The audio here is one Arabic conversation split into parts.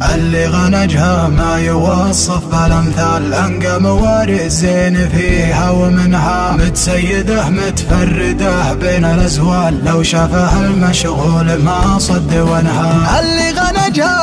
اللي غنجها ما يوصف بالامثال انقى موارد زين فيها ومنها متسيده متفرده بين الأزوال. لو شافها المشغول ما صد ونها اللي غنجها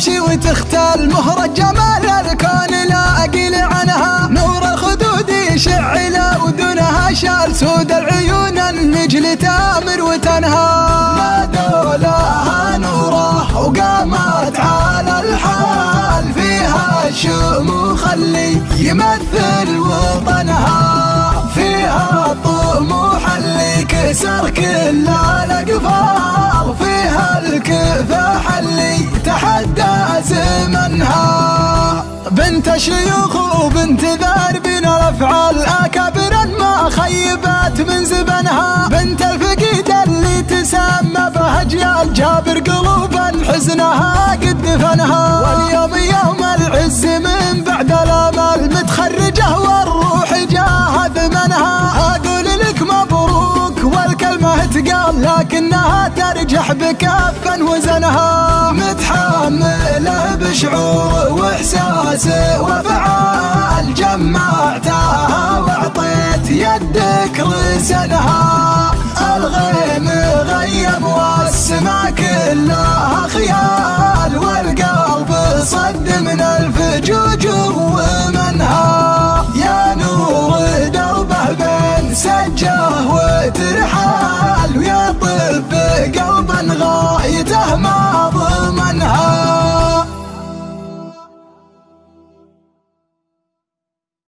تمشي وتختال مهر جمال الكون لا أقل عنها. نور الخدود يشع ودونها شال سود العيون النجل تامر وتنهى. نادوا نورة وقامت على الحال فيها الشموخ اللي يمثل وطنها. فيها الطموح اللي كسر كل الأقفال. شيوخ وبنت ذاربين الأفعال. اكابر ما خيبت من زبنها. بنت الفقيد اللي تسمى بهجيال جابر قلوبا حزنها. قد دفنها واليوم يوم العز من بعد الأمل. متخرجة والروح جاه ثمنها. أقول لك مبروك والكلمة تقال. لكنها ترجح بكفا وزنها. متحمله بشعور جمعتها وأعطيت يدك رسنها الغيم غيم والسما كلها خيال